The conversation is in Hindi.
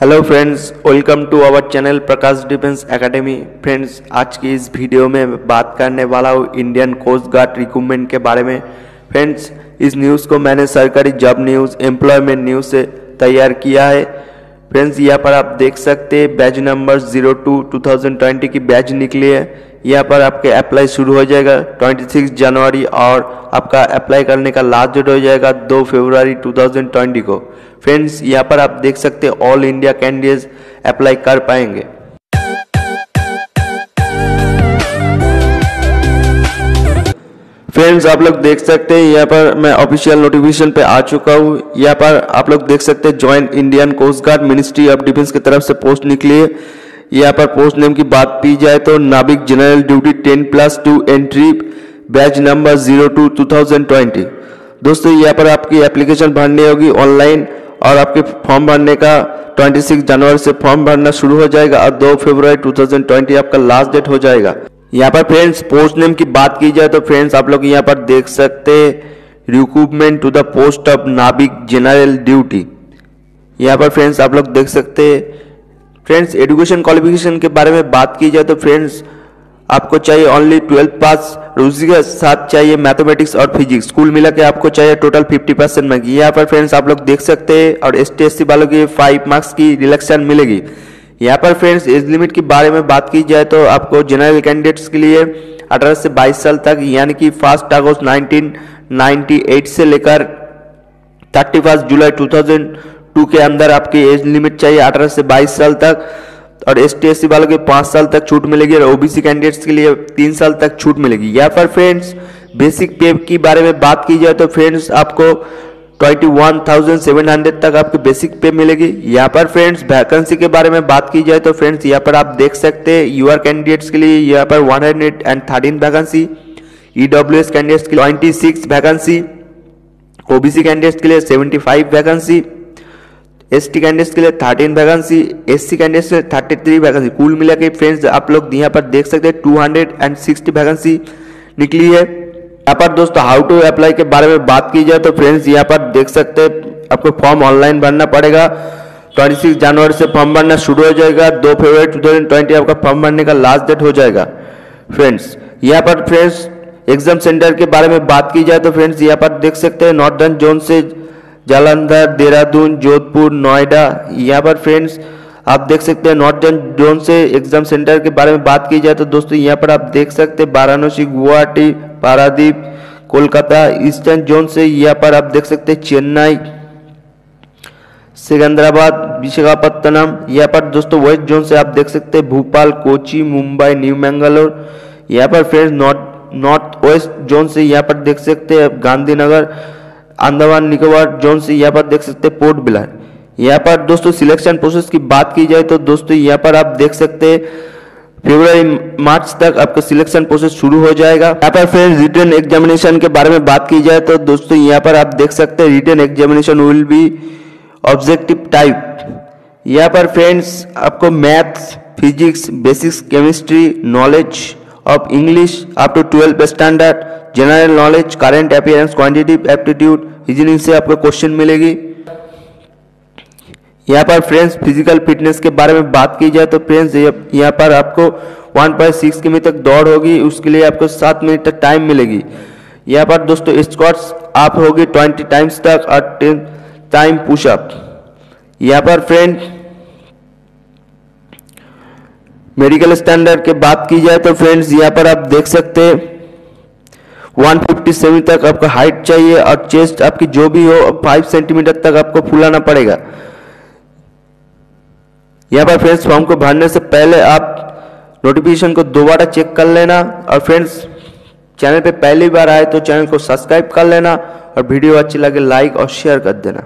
Hello friends welcome to our channel Prakash defence academy friends आज की इस वीडियो में बात करने वाला हूँ इंडियन कोस्ट गार्ड रिक्रूटमेंट के बारे में। फ्रेंड्स इस न्यूज़ को मैंने सरकारी जॉब न्यूज़ एम्प्लॉयमेंट न्यूज़ से तैयार किया है। फ्रेंड्स यहाँ पर आप देख सकते हैं batch number zero two two thousand twenty की बैच निकली है। यहाँ पर आपके अप्लाई शुरू हो जाएगा 26 जनवरी और आपका अप्लाई करने का लास्ट डेट हो जाएगा 2 फरवरी 2020 को। फ्रेंड्स यहाँ पर आप देख सकते हैं ऑल इंडिया कैंडिडेट्स अप्लाई कर पाएँगे। फ्रेंड्स आप लोग देख सकते हैं यहाँ पर मैं ऑफिशियल नोटिफिकेशन पे आ चुका हूँ। यहाँ पर आप लोग देख सकते हैं joint Indian coast guard ministry of defence की तरफ़ से पोस्ट निकली है। यहाँ पर पोस्ट नेम की बात की जाए तो नाविक general duty ten plus two entry batch number zero two two thousand twenty दोस्तों, यहाँ पर आपकी एप्लीकेशन भरनी होगी ऑनलाइन और आपके फॉर्म भरने का 26 जनवरी से फॉर्म भरना शुरू हो जाएगा और 2 फरवरी 2020 आपका लास्ट डेट हो जाएगा। यहाँ पर फ्रेंड्स पोस्ट नेम की बात की जाए तो फ्रेंड्स आप लोग यहाँ पर देख सकते recruitment to the post of नाविक जनरल ड्यूटी यहाँ पर फ्रेंड्स आप लोग देख सकते हैं फ्रेंड्स एजुकेशन क्वालिफिकेशन के बारे में बात की जाए तो फ्रेंड्स आपको चाहिए ओनली ट्वेल्थ पास उसी के साथ चाहिए मैथमेटिक्स और फिजिक्स स्कूल मिला के आपको चाहिए टोटल 50 परसेंट में यहाँ पर फ्रेंड्स आप लोग देख सकते हैं और एस टी वालों की फाइव मार्क्स की रिलेक्शन मिलेगी। यहाँ पर फ्रेंड्स एज लिमिट के बारे में बात की जाए तो आपको जनरल कैंडिडेट्स के लिए 18 से 22 साल तक, यानी कि फ़र्स्ट अगस्त 1998 से लेकर थर्टी जुलाई 2002 के अंदर आपकी एज लिमिट चाहिए 18 से 22 साल तक, और एस टी एस वालों के पाँच साल तक छूट मिलेगी, और ओबीसी कैंडिडेट्स के लिए तीन साल तक छूट मिलेगी। यहाँ पर फ्रेंड्स बेसिक पे के बारे में बात की जाए तो फ्रेंड्स आपको twenty one thousand seven hundred तक आपको बेसिक पे मिलेगी। यहाँ पर फ्रेंड्स वैकेंसी के बारे में बात की जाए तो फ्रेंड्स यहाँ पर आप देख सकते हैं यूआर कैंडिडेट्स के लिए यहाँ पर one hundred and thirteen vacancy E W S candidates के लिए twenty six vacancy OBC candidates के लिए seventy five vacancy S T candidates के लिए thirteen vacancy S C candidates के लिए थर्टी थ्री वैकेंसी कुल मिला के फ्रेंड्स आप लोग यहाँ पर देख सकते हैं two hundred and sixty vacancy निकली है। यहाँ पर दोस्तों हाउ टू अप्लाई के बारे में बात की जाए तो फ्रेंड्स यहाँ पर देख सकते हैं, आपको फॉर्म ऑनलाइन भरना पड़ेगा। ट्वेंटी सिक्स जनवरी से फॉर्म भरना शुरू हो जाएगा। दो फरवरी टू थाउज़ेंड ट्वेंटी आपका फॉर्म भरने का लास्ट डेट हो जाएगा। फ्रेंड्स यहाँ पर फ्रेंड्स एग्ज़ाम सेंटर के बारे में बात की जाए तो फ्रेंड्स यहाँ पर देख सकते हैं नॉर्दर्न जोन से जालंधर, देहरादून, जोधपुर, नोएडा। यहाँ पर फ्रेंड्स आप देख सकते हैं नॉर्दर्न जोन से एग्ज़ाम सेंटर के बारे में बात की जाए तो दोस्तों यहाँ पर आप देख सकते हैं वाराणसी, गुवाहाटी, पारादीप, कोलकाता, ईस्टर्न जोन से यहाँ पर आप देख सकते हैं चेन्नई, सिकंदराबाद, विशाखापत्तनम। यहाँ पर दोस्तों वेस्ट जोन से आप देख सकते हैं भोपाल, कोची, मुंबई न्यू मैंगलोर यहाँ पर friends north north west zone से यहाँ पर देख सकते हैं गांधीनगर। अंडमान निकोबार जोन से यहाँ पर देख सकते हैं पोर्ट ब्लायर यहाँ पर दोस्तों सिलेक्शन प्रोसेस की बात की जाए तो दोस्तों, यहाँ पर आप देख सकते हैं मार्च तक आपका सिलेक्शन प्रोसेस शुरू हो जाएगा। यहाँ पर फिर रिटर्न एग्जामिनेशन के बारे में बात की जाए तो दोस्तों, यहाँ पर आप देख सकते हैं written examination will be objective type यहाँ पर फ्रेंड्स आपको maths physics basics chemistry knowledge of English up to twelfth standard general knowledge current appearance quantitative aptitude reasoning से आपको क्वेश्चन मिलेगी। यहाँ पर फ्रेंड्स फ़िज़िकल फिटनेस के बारे में बात की जाए तो फ्रेंड्स यहाँ पर आपको 1.6 किमी तक दौड़ होगी, उसके लिए आपको सात मिनट तक टाइम मिलेगी। यहाँ पर दोस्तों स्क्वाट्स आप होगी 20 टाइम्स तक और टेन टाइम पुशअप यहाँ पर फ्रेंड मेडिकल स्टैंडर्ड के बात की जाए तो फ्रेंड्स यहाँ पर आप देख सकते हैं 157 तक आपका हाइट चाहिए और चेस्ट आपकी जो भी हो 5 सेंटीमीटर तक आपको फुलाना पड़ेगा। यहाँ पर फ्रेंड्स फॉर्म को भरने से पहले आप नोटिफिकेशन को दोबारा चेक कर लेना और फ्रेंड्स चैनल पे पहली बार आए तो चैनल को सब्सक्राइब कर लेना और वीडियो अच्छी लगे लाइक और शेयर कर देना।